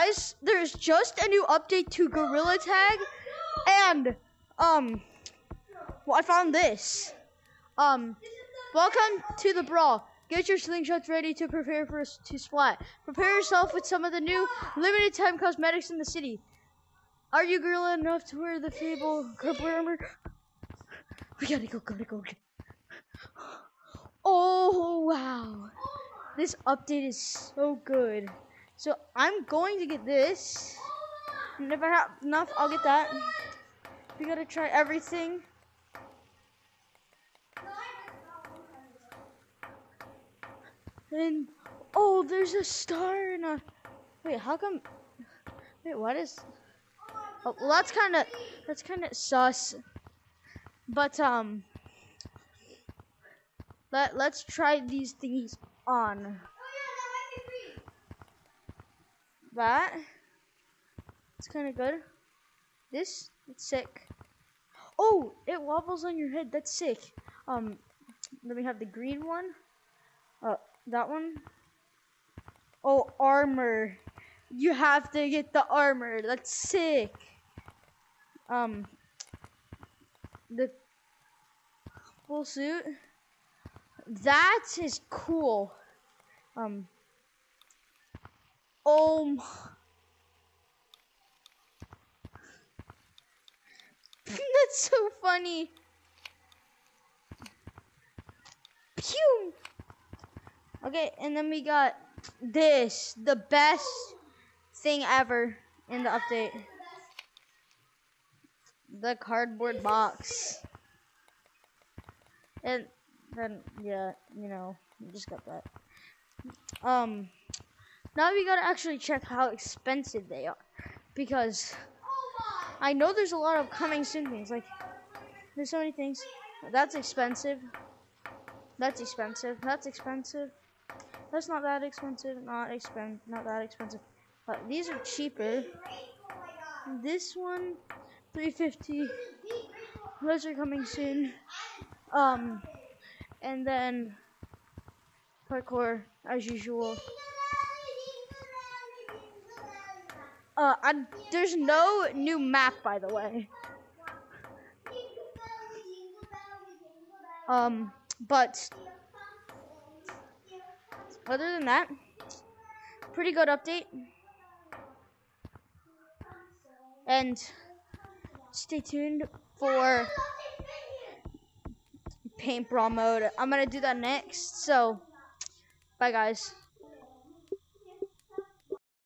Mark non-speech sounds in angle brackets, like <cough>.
Guys, there's just a new update to Gorilla Tag, and um, well, I found this. Um, welcome to the brawl. Get your slingshots ready to prepare for us to splat. Prepare yourself with some of the new limited time cosmetics in the city. Are you gorilla enough to wear the Fable Cooper armor? We gotta go, gotta go. Oh wow, this update is so good. So I'm going to get this. And if I have enough, I'll get that. We gotta try everything. And oh, there's a star and a. Wait, how come? Wait, what is? Oh, well, that's kind of that's kind of sus. But um, let let's try these thingies on. That it's kind of good. This it's sick. Oh, it wobbles on your head. That's sick. Um, then we have the green one. Uh, that one. Oh, armor. You have to get the armor. That's sick. Um, the full suit. That is cool. Um. Oh. m- <laughs> That's so funny. Pew. Okay, and then we got this, the best thing ever in the update. The cardboard box. And then yeah, you know, just got that. Um now we gotta actually check how expensive they are. Because I know there's a lot of coming soon things. Like there's so many things. That's expensive. That's expensive. That's expensive. That's not that expensive. Not expen not that expensive. But these are cheaper. This one, 350. Those are coming soon. Um, and then parkour as usual. Uh, I, there's no new map, by the way. Um, but other than that, pretty good update. And stay tuned for paint brawl mode. I'm gonna do that next. So, bye guys.